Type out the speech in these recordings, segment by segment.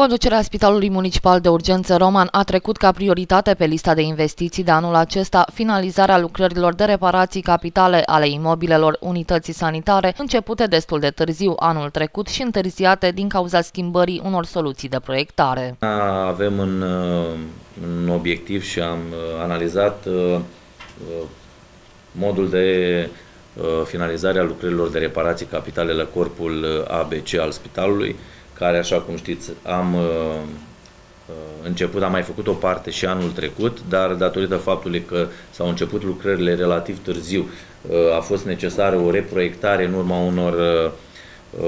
Conducerea Spitalului Municipal de Urgență Roman a trecut ca prioritate pe lista de investiții de anul acesta finalizarea lucrărilor de reparații capitale ale imobilelor unității sanitare, începute destul de târziu anul trecut și întârziate din cauza schimbării unor soluții de proiectare. Avem în, în obiectiv și am uh, analizat uh, uh, modul de finalizare a lucrărilor de reparații capitale la corpul ABC al spitalului, care, așa cum știți, am uh, uh, început, am mai făcut o parte și anul trecut, dar datorită faptului că s-au început lucrările relativ târziu, uh, a fost necesară o reproiectare în urma unor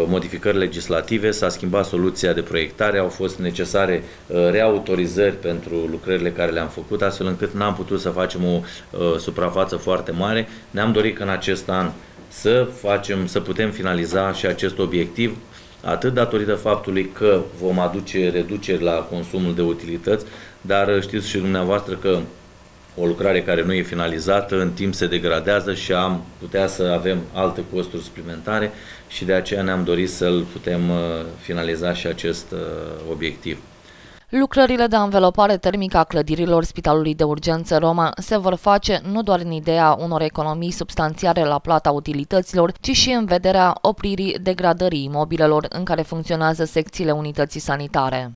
modificări legislative, s-a schimbat soluția de proiectare, au fost necesare reautorizări pentru lucrările care le-am făcut, astfel încât n-am putut să facem o suprafață foarte mare. Ne-am dorit că în acest an să facem, să putem finaliza și acest obiectiv, atât datorită faptului că vom aduce reduceri la consumul de utilități, dar știți și dumneavoastră că o lucrare care nu e finalizată în timp se degradează și am putea să avem alte costuri suplimentare și de aceea ne-am dorit să-l putem uh, finaliza și acest uh, obiectiv. Lucrările de anvelopare termică a clădirilor Spitalului de Urgență Roma se vor face nu doar în ideea unor economii substanțiale la plata utilităților, ci și în vederea opririi degradării imobilelor în care funcționează secțiile unității sanitare.